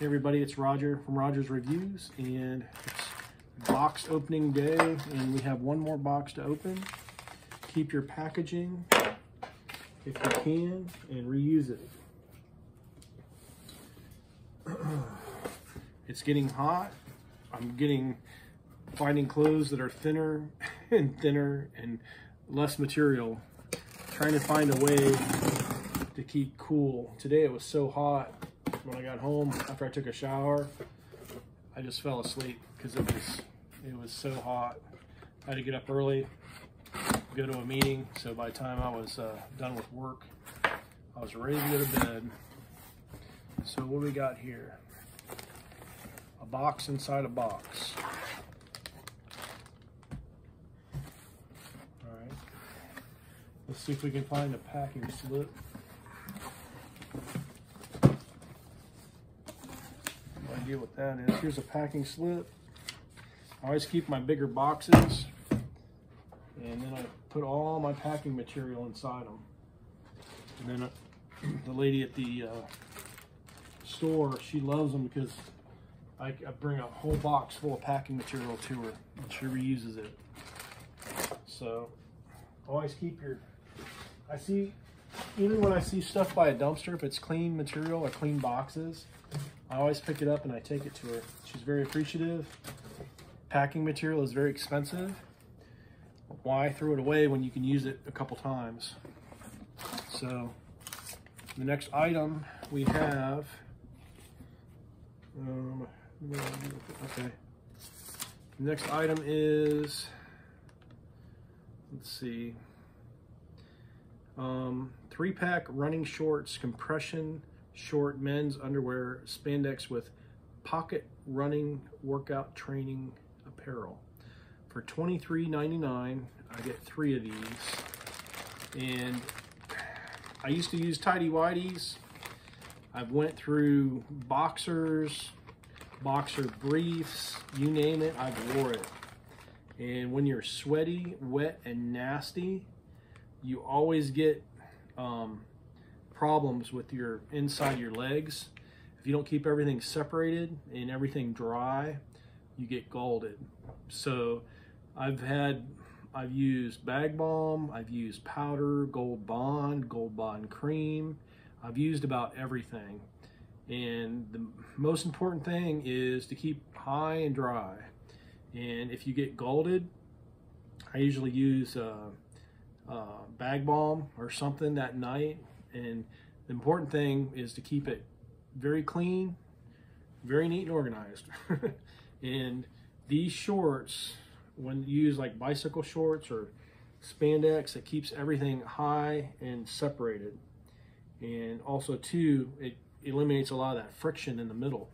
Hey everybody, it's Roger from Roger's Reviews, and it's box opening day, and we have one more box to open. Keep your packaging if you can, and reuse it. it's getting hot. I'm getting finding clothes that are thinner and thinner and less material. Trying to find a way to keep cool. Today it was so hot when I got home after I took a shower, I just fell asleep because it was it was so hot. I had to get up early, go to a meeting. So by the time I was uh, done with work, I was ready to go to bed. So what we got here? A box inside a box. All right. Let's see if we can find a packing slip. Idea what that is. Here's a packing slip. I always keep my bigger boxes and then I put all my packing material inside them. And then uh, the lady at the uh, store, she loves them because I, I, bring a whole box full of packing material to her and she reuses it. So always keep your, I see, even when I see stuff by a dumpster, if it's clean material or clean boxes, I always pick it up and I take it to her. She's very appreciative. Packing material is very expensive. Why throw it away when you can use it a couple times? So the next item we have, um, okay. The next item is, let's see, um, three pack running shorts, compression short men's underwear spandex with pocket running workout training apparel. For $23.99, I get three of these. And I used to use tidy whities. I've went through boxers, boxer briefs, you name it, I've wore it. And when you're sweaty, wet, and nasty, you always get um, problems with your inside your legs. If you don't keep everything separated and everything dry, you get galded. So I've had, I've used Bag Balm, I've used powder, Gold Bond, Gold Bond cream. I've used about everything. And the most important thing is to keep high and dry. And if you get galded, I usually use uh, uh, Bag Balm or something that night and the important thing is to keep it very clean, very neat and organized. and these shorts, when you use like bicycle shorts or spandex, it keeps everything high and separated. And also too, it eliminates a lot of that friction in the middle.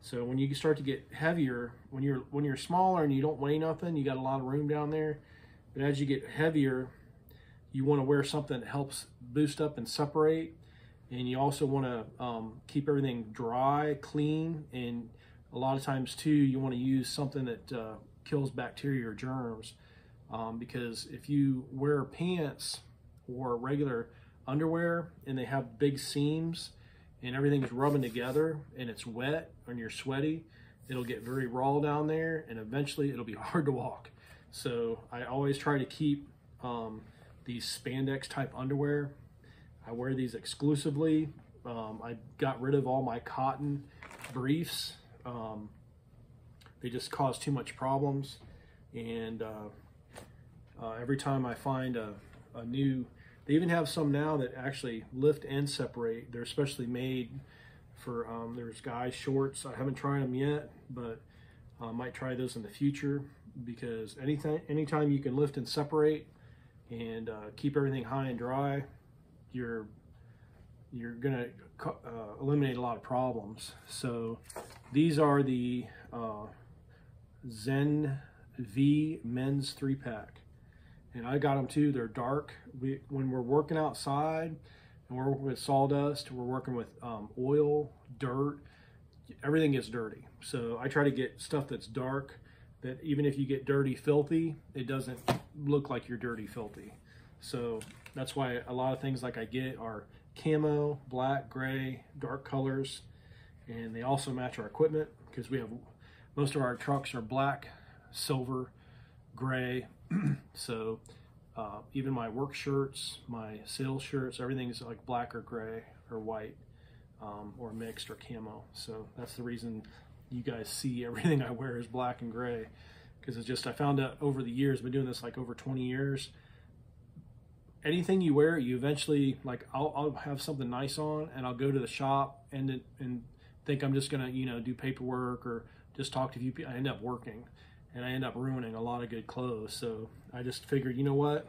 So when you start to get heavier, when you're when you're smaller and you don't weigh nothing, you got a lot of room down there. But as you get heavier, you want to wear something that helps boost up and separate. And you also want to um, keep everything dry, clean, and a lot of times too, you want to use something that uh, kills bacteria or germs. Um, because if you wear pants or regular underwear and they have big seams and everything's rubbing together and it's wet and you're sweaty, it'll get very raw down there and eventually it'll be hard to walk. So I always try to keep um, these spandex type underwear. I wear these exclusively. Um, I got rid of all my cotton briefs. Um, they just cause too much problems. And uh, uh, every time I find a, a new, they even have some now that actually lift and separate. They're especially made for, um, there's guys shorts. I haven't tried them yet, but I might try those in the future because anything, anytime you can lift and separate, and uh, keep everything high and dry, you're you're gonna uh, eliminate a lot of problems. So these are the uh, Zen V men's three pack. And I got them too, they're dark. We, when we're working outside and we're working with sawdust, we're working with um, oil, dirt, everything gets dirty. So I try to get stuff that's dark that even if you get dirty, filthy, it doesn't look like you're dirty, filthy. So that's why a lot of things like I get are camo, black, gray, dark colors. and they also match our equipment because we have most of our trucks are black, silver, gray. so uh, even my work shirts, my sales shirts, everything is like black or gray or white um, or mixed or camo. So that's the reason you guys see everything I wear is black and gray because it's just I found out over the years, been doing this like over 20 years. Anything you wear, you eventually like I'll, I'll have something nice on and I'll go to the shop and and think I'm just gonna you know do paperwork or just talk to people. I end up working and I end up ruining a lot of good clothes. So I just figured, you know what?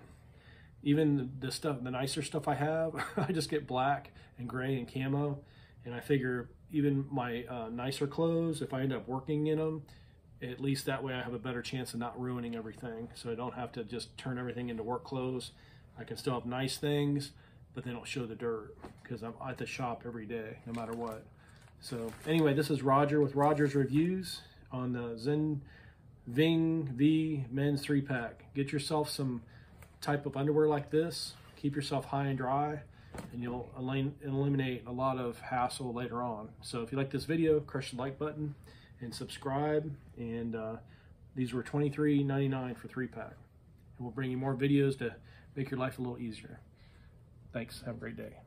Even the stuff, the nicer stuff I have, I just get black and gray and camo. And I figure even my uh, nicer clothes, if I end up working in them, at least that way I have a better chance of not ruining everything. So I don't have to just turn everything into work clothes. I can still have nice things, but they don't show the dirt because I'm at the shop every day, no matter what. So anyway, this is Roger with Roger's Reviews on the Zen Ving V men's three pack. Get yourself some type of underwear like this. Keep yourself high and dry and you'll eliminate a lot of hassle later on. So if you like this video, crush the like button and subscribe. And uh, these were $23.99 for three pack. And we'll bring you more videos to make your life a little easier. Thanks. Have a great day.